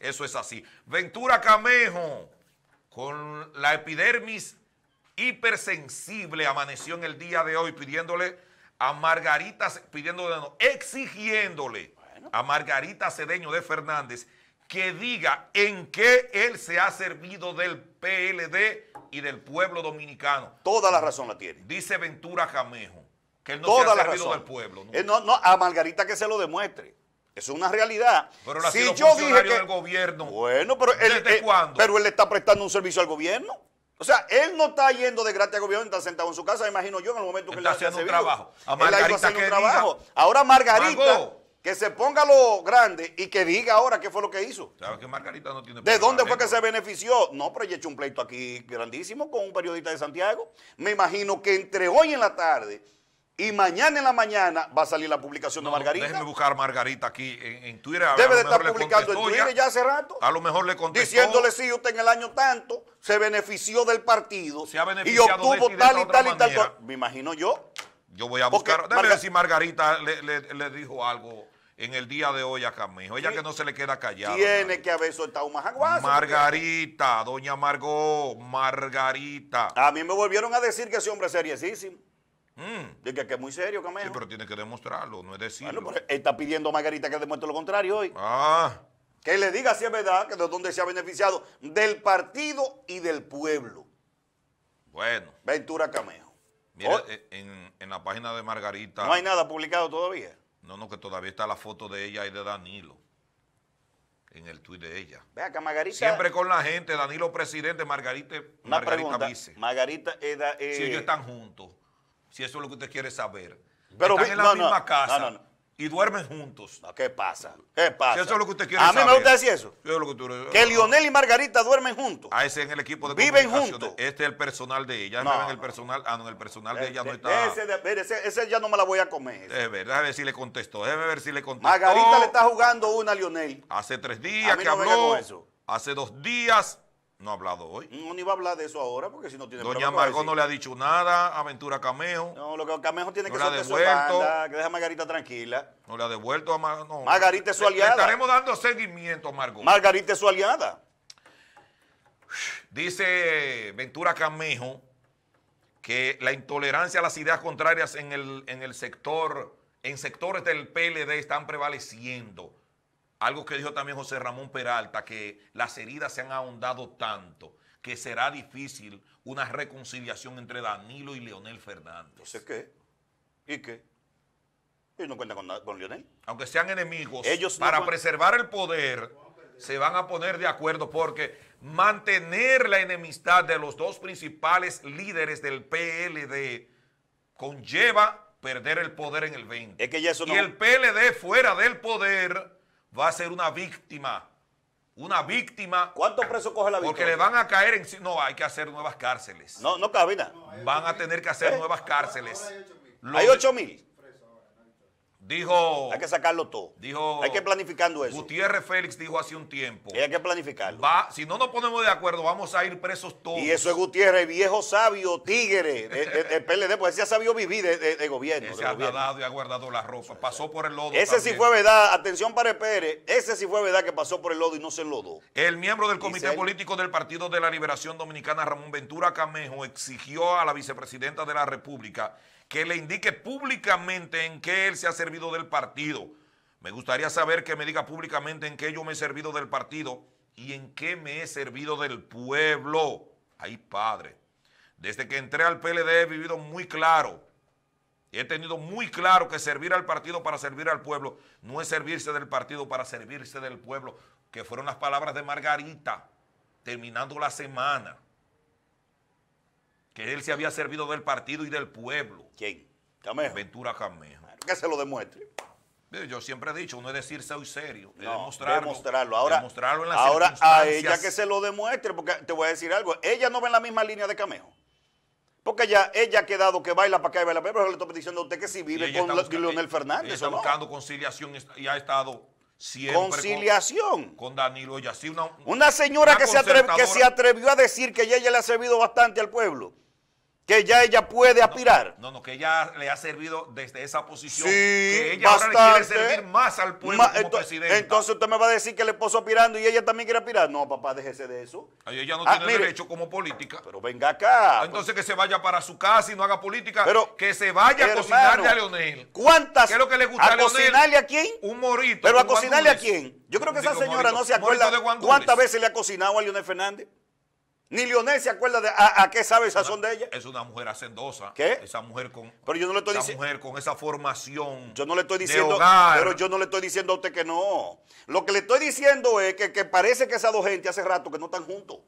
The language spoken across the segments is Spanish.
Eso es así. Ventura Camejo, con la epidermis hipersensible, amaneció en el día de hoy pidiéndole a Margarita, pidiéndole, no, exigiéndole a Margarita Cedeño de Fernández que diga en qué él se ha servido del PLD y del pueblo dominicano. Toda la razón la tiene. Dice Ventura Camejo que él no Toda se ha la servido razón. del pueblo. ¿no? Eh, no, no, a Margarita que se lo demuestre. Eso es una realidad. Pero él ha si sido yo dije que, del gobierno. Bueno, pero él, ¿Desde eh, cuándo? pero él le está prestando un servicio al gobierno. O sea, él no está yendo de gratis al gobierno, está sentado en su casa, me imagino yo, en el momento que Está él haciendo un trabajo. A Él ha ido Margarita haciendo un trabajo. diga- Ahora Margarita, Margot. que se ponga lo grande y que diga ahora qué fue lo que hizo. ¿Sabes que Margarita no tiene ¿De dónde fue que se benefició? No, pero ella echó un pleito aquí grandísimo con un periodista de Santiago. Me imagino que entre hoy en la tarde y mañana en la mañana va a salir la publicación de Margarita. Déjeme buscar a Margarita aquí en, en Twitter. a- Debe de estar publicando en Twitter ya hace rato. A lo mejor le contestó. Diciéndole si usted en el año tanto se benefició del partido Se ha y beneficiado de obtuvo y de tal y tal y tal. manera. cosa. Me imagino yo. Yo voy a Porque buscar. Marga- ver si Margarita le, le- le dijo algo en el día de hoy a Camejo. Ella Sí. que no se le queda callada. Tiene que haber soltado un majaguazo. Margarita, doña Margot, Margarita. A mí me volvieron a decir que ese hombre es seriesísimo. Mm, De que, que es muy serio, sí, Camejo. pero tiene que demostrarlo, no es decirlo. bueno, pero está pidiendo a Margarita que demuestre lo contrario hoy. Ah, Que le diga si es verdad que de dónde se ha beneficiado del partido y del pueblo. bueno. Ventura Camejo. Mira, Oh, eh, en, en la página de Margarita. no hay nada publicado todavía. No, no, que todavía está la foto de ella y de Danilo. En el tuit de ella. Ve acá, Margarita. Siempre con la gente, Danilo presidente, Margarita, una Margarita pregunta. vice. Margarita era. eh, Si ellos están juntos, si eso es lo que usted quiere saber. Pero están vi- en la no, misma casa no, no, no. y duermen juntos. ¿Qué pasa? ¿Qué pasa? Si eso es lo que usted quiere A mí saber. me gusta decir eso. Eso es lo que tú- Que Lionel y Margarita duermen juntos. Ah, ese en el equipo de Viven juntos. Este es el personal de ella. No, en el personal. Ah, no, en el personal de ella no Eh, está. Ese, de- ese- ese ya no me la voy a comer. Déjame ver, déjame ver si le contestó. Déjame ver si le contestó. Margarita le está jugando una a Lionel. Hace tres A días mí que habló. eso. Hace dos días. No ha hablado hoy. No, ni va a hablar de eso ahora porque si no tiene Doña prueba, ¿qué va a Margot no le ha dicho nada a Ventura Camejo. No, lo que Camejo tiene No que soltar su banda, que deja a Margarita tranquila. No le ha devuelto a Mar- no. Margarita es su Le- le aliada. estaremos dando seguimiento a Margot. Margarita es su aliada. Dice Ventura Camejo que la intolerancia a las ideas contrarias en el, en el sector, en sectores del PLD están prevaleciendo. Algo que dijo también José Ramón Peralta, que las heridas se han ahondado tanto que será difícil una reconciliación entre Danilo y Leonel Fernández. Entonces, ¿qué? ¿Y qué? Ellos no cuentan con, con Lionel. aunque sean enemigos, Ellos no para preservar el poder, se van a poner de acuerdo porque mantener la enemistad de los dos principales líderes del PLD conlleva perder el poder en el 20. Es que ya eso no- Y el PLD fuera del poder va a ser una víctima. Una víctima ¿Cuántos presos coge la porque victoria? le van a caer en... No, hay que hacer nuevas cárceles. No, no cabe nada. Van a tener que hacer ¿Eh? nuevas cárceles. Hay de- 8 mil. Dijo... Hay que sacarlo todo. Dijo Hay que planificando eso. Gutiérrez Félix dijo hace un tiempo, Y hay que planificarlo. va, si no nos ponemos de acuerdo, vamos a ir presos todos. Y eso es Gutiérrez, viejo sabio, tigre, de- de PLD, pues ese ha sabido vivir de, de- de gobierno. Ese ha gobierno. dado y ha guardado la ropa. Pasó por el lodo. Ese sí fue verdad, atención para Pérez, ese sí fue verdad que pasó por el lodo y no se enlodó. El miembro del Comité Dice él. Político del Partido de la Liberación Dominicana, Ramón Ventura Camejo, exigió a la vicepresidenta de la República que le indique públicamente en qué él se ha servido del partido. Me gustaría saber que me diga públicamente en qué yo me he servido del partido y en qué me he servido del pueblo. Ay, padre. Desde que entré al PLD he vivido muy claro He tenido muy claro que servir al partido para servir al pueblo no es servirse del partido para servirse del pueblo, que fueron las palabras de Margarita terminando la semana. Que él se había servido del partido y del pueblo. ¿Quién? Camejo. Ventura Camejo. Que se lo demuestre. Yo siempre he dicho, no es decir soy serio, es No, demostrarlo. demostrarlo. Ahora, demostrarlo en las ahora a ella que se lo demuestre, porque te voy a decir algo, ella no va en la misma línea de Camejo. Porque ella, ella ha quedado que baila para acá y baila para allá, pero le estoy diciendo a usted que si vive ella con está Leonel ella Fernández. está ¿o no? buscando conciliación y ha estado siempre con- Conciliación. Con, Danilo. Ella sí, una, Una señora una que se, que se atrevió a decir que ella, ella le ha servido bastante al pueblo. Que ya ella puede aspirar. No, no, que ella le ha servido desde esa posición. Sí, que ella ahora le bastante. quiere servir más al pueblo Ma- como ento- presidenta. Entonces usted me va a decir que el esposo aspirando y ella también quiere aspirar. No, papá, déjese de eso. Ay, ella no Ah, tiene mire, derecho como política. Pero venga acá. Entonces que se vaya para su casa y no haga política. Pero, que se vaya a cocinarle a Leonel. ¿Cuántas? ¿Qué es lo que le gusta a ¿A Leonel? cocinarle a quién? Un morito. ¿Pero a cocinarle a quién? Yo creo que esa señora morito- no se acuerda cuántas veces le ha cocinado a Leonel Fernández. Ni Leonel se acuerda de a, a qué sabe el sazón de ella. Es una mujer hacendosa. ¿Qué? Esa mujer con. Pero yo no le estoy esa mujer con esa formación. Yo no le estoy de diciendo, hogar. pero yo no le estoy diciendo a usted que no. Lo que le estoy diciendo es que, que parece que esas dos gente hace rato que no están juntos.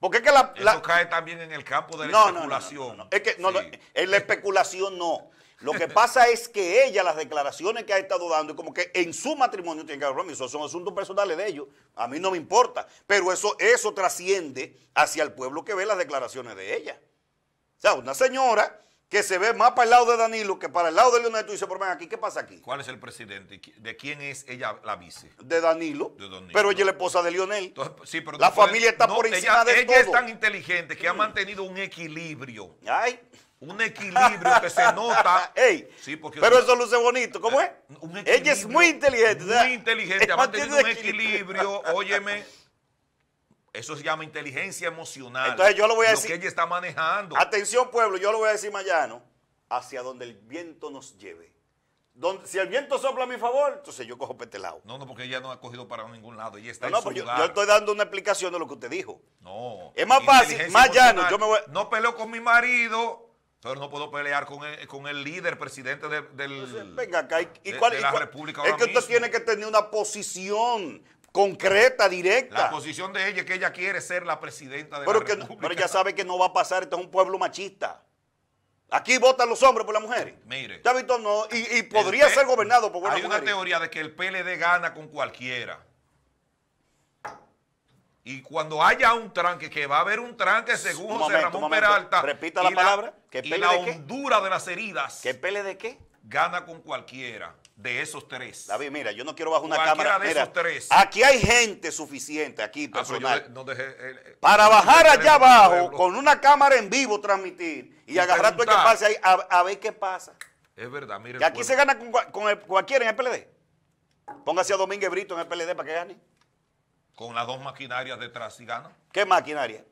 Porque es que la... Eso la- cae también en el campo de la no, no, no, no, especulación. no, no. Es que no, no, Sí. en la especulación no. Lo que pasa es que ella, las declaraciones que ha estado dando, es como que en su matrimonio tiene que haber eso son asuntos personales de ellos. A mí no me importa. Pero eso, eso trasciende hacia el pueblo que ve las declaraciones de ella. O sea, una señora que se ve más para el lado de Danilo que para el lado de Leonel, tú dices, pero ven aquí, ¿qué pasa aquí? ¿Cuál es el presidente? ¿De quién es ella la vice? De Danilo. De Danilo. Pero ella es la esposa de Leonel. Entonces, sí, pero La familia está no, por ella- encima de Ella es todo. tan inteligente que ha mantenido un equilibrio. Ay. Un equilibrio que se nota. Ey, Sí, porque- pero eso luce bonito. ¿Cómo es? Ella es muy inteligente. o sea, Muy inteligente, mantenido un equilibrio. Óyeme, eso se llama inteligencia emocional. Entonces yo le voy a lo decir- que ella está manejando. Atención, pueblo, yo lo voy a decir mañana. Hacia donde el viento nos lleve. Donde, si el viento sopla a mi favor, entonces yo cojo para este lado. No, no, porque ella no ha cogido para ningún lado. Ella está No, no, en su pero yo, lugar. yo estoy dando una explicación de lo que usted dijo. No. Es más fácil, más llano, yo me voy- No peleo con mi marido, pero no puedo pelear con el, con el líder, presidente de- del. Entonces, venga acá. ¿Y, y de- cuál- de y la cuál- República Es ahora que usted mismo. tiene que tener una posición concreta, directa. La posición de ella es que ella quiere ser la presidenta de pero, la que, República. pero ella sabe que no va a pasar, este es un pueblo machista. Aquí votan los hombres por las mujeres. Mire. No, y, y podría ser gobernado por buenas Hay una teoría de que el PLD gana con cualquiera. Y cuando haya un tranque, que va a haber un tranque según Un José momento, Ramón momento. Peralta. Repita la y palabra. ¿Que y la qué? hondura de las heridas ¿Qué pele de qué? gana con cualquiera de esos tres. David, mira, yo no quiero bajar una Cualquiera cámara. de Mira, esos tres. Aquí hay gente suficiente, aquí Ah, yo personal. de- no dejé, eh, eh, para bajar allá abajo con una cámara en vivo transmitir y, Y agarrar todo el que pase ahí a, a ver qué pasa. Es verdad, mire. Que aquí pueblo. se gana con, con el- cualquiera en el PLD. Póngase a Domínguez Brito en el PLD para que gane. Con las dos maquinarias detrás y gana. ¿Qué maquinaria?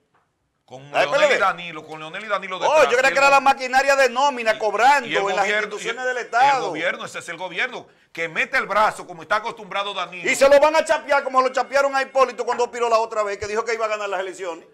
Con ¿La del Leonel y? Danilo, con Leonel y Danilo detrás. Oh, yo creía el que era la maquinaria de nómina cobrando y el en las instituciones y- del El Estado. gobierno, ese es el gobierno, que mete el brazo como está acostumbrado Danilo. Y se lo van a chapear como lo chapearon a Hipólito cuando piró la otra vez, que dijo que iba a ganar las elecciones.